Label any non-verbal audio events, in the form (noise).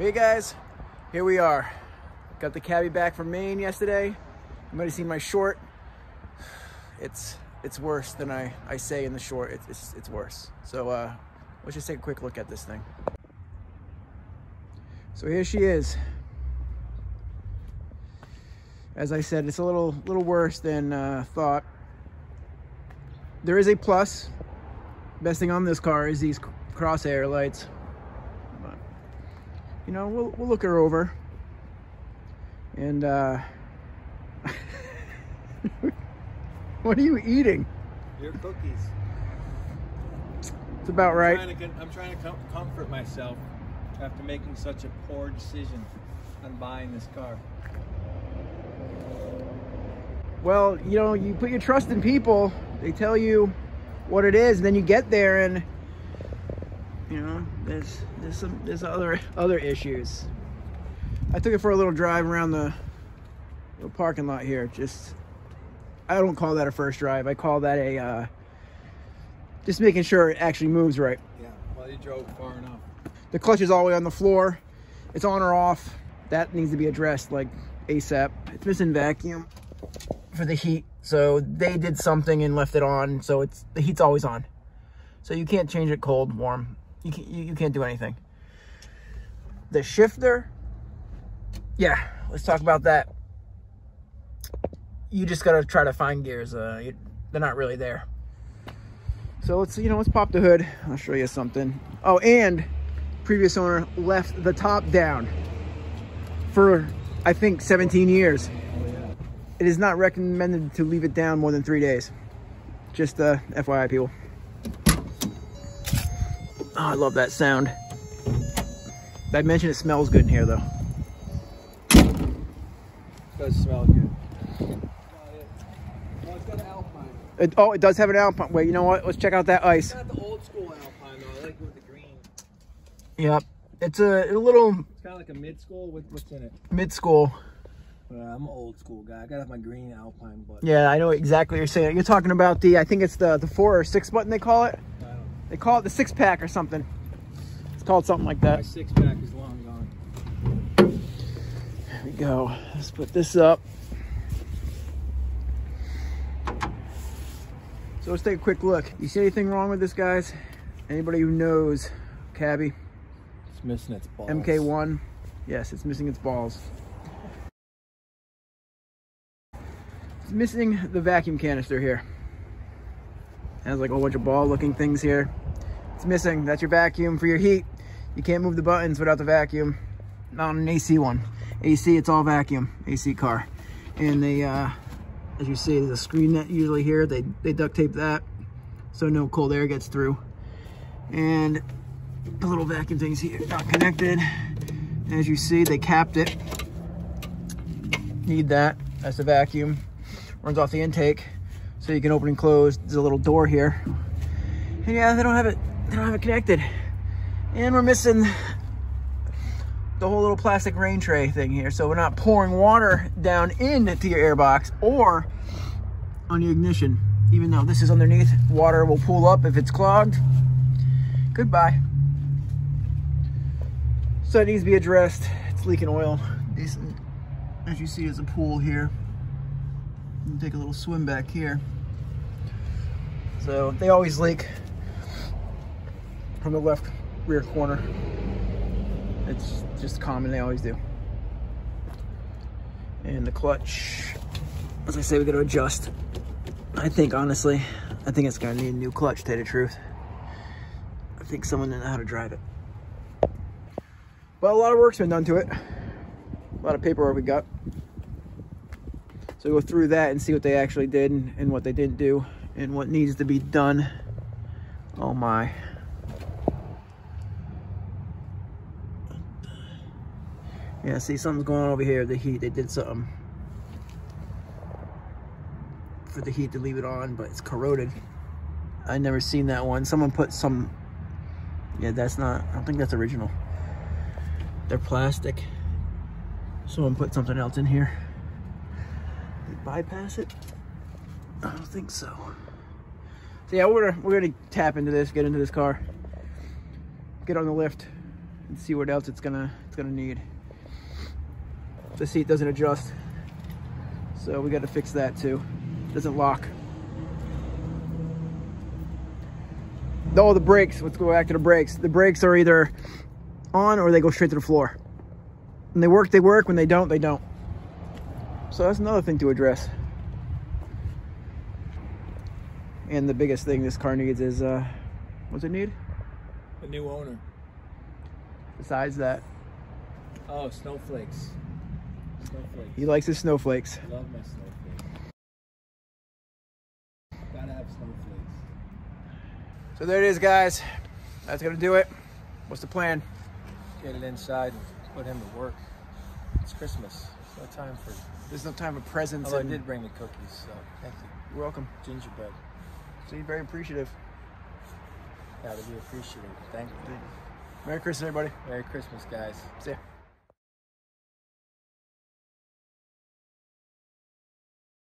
Hey guys, here we are. Got the Cabby back from Maine yesterday. You might have seen my short. It's it's worse than I, I say in the short. It's, it's, it's worse. So uh, let's just take a quick look at this thing. So here she is. As I said, it's a little little worse than uh, thought. There is a plus. Best thing on this car is these crosshair lights you know, we'll, we'll look her over. And, uh, (laughs) what are you eating? Your cookies. It's about right. I'm trying to, I'm trying to com comfort myself after making such a poor decision on buying this car. Well, you know, you put your trust in people. They tell you what it is, and then you get there and you know, there's there's some there's other other issues. I took it for a little drive around the, the parking lot here. Just I don't call that a first drive. I call that a uh, just making sure it actually moves right. Yeah, well you drove far enough. The clutch is all the way on the floor. It's on or off. That needs to be addressed like ASAP. It's missing vacuum for the heat. So they did something and left it on. So it's the heat's always on. So you can't change it cold, warm. You, can, you, you can't do anything. The shifter, yeah, let's talk about that. You just gotta try to find gears. Uh, you, they're not really there. So let's, you know, let's pop the hood. I'll show you something. Oh, and previous owner left the top down for, I think, 17 years. It is not recommended to leave it down more than three days. Just uh, FYI, people. Oh, I love that sound. I mentioned it smells good in here though. It does smell good. Oh, it's got an Alpine. It, oh, it does have an Alpine. Wait, you know what? Let's check out that ice. It's not the old school Alpine though. I like it with the green. Yep. It's a, a little It's kind of like a mid school. With what's in it? mid-school. Uh, I'm an old school guy. I gotta have my green Alpine, but Yeah, I know exactly what you're saying. You're talking about the, I think it's the, the four or six button they call it. They call it the six pack or something. It's called something like My that. six pack is long gone. There we go. Let's put this up. So let's take a quick look. You see anything wrong with this, guys? Anybody who knows Cabby? It's missing its balls. MK1. Yes, it's missing its balls. It's missing the vacuum canister here. Has like a whole bunch of ball looking things here. It's missing. That's your vacuum for your heat. You can't move the buttons without the vacuum. Not an AC one. AC, it's all vacuum. AC car. And they, uh, as you see, a screen net usually here. They, they duct tape that so no cold air gets through. And the little vacuum things here not connected. As you see, they capped it. Need that. That's the vacuum. Runs off the intake. So you can open and close. There's a little door here. And yeah, they don't have it, they don't have it connected. And we're missing the whole little plastic rain tray thing here. So we're not pouring water down into your airbox or on your ignition. Even though this is underneath, water will pool up if it's clogged. Goodbye. So it needs to be addressed. It's leaking oil. Decent. As you see, there's a pool here. Take a little swim back here. So they always leak from the left rear corner. It's just common, they always do. And the clutch, as I say, we gotta adjust. I think, honestly, I think it's gonna need a new clutch, to tell the truth. I think someone didn't know how to drive it. But a lot of work's been done to it. A lot of paperwork we got. So we go through that and see what they actually did and what they didn't do and what needs to be done. Oh my. Yeah, see something's going on over here. The heat, they did something for the heat to leave it on, but it's corroded. I never seen that one. Someone put some, yeah, that's not, I don't think that's original. They're plastic. Someone put something else in here. It bypass it? I don't think so. So yeah, we're gonna, we're gonna tap into this, get into this car, get on the lift, and see what else it's gonna it's gonna need. The seat doesn't adjust, so we got to fix that too. It Doesn't lock. Oh, the brakes. Let's go back to the brakes. The brakes are either on or they go straight to the floor. When they work, they work. When they don't, they don't. So that's another thing to address. And the biggest thing this car needs is, uh, what's it need? A new owner. Besides that, Oh, snowflakes. Snowflakes. he likes his snowflakes. I love my snowflakes. Gotta have snowflakes. So there it is, guys. That's gonna do it. What's the plan? Get it inside and put him to work. It's Christmas. There's no time for. There's no time for presents. Although I did bring the cookies, so thank you. You're welcome. Gingerbread. So you're very appreciative. Gotta be appreciated. Thank you. Merry Christmas, everybody. Merry Christmas, guys. See ya.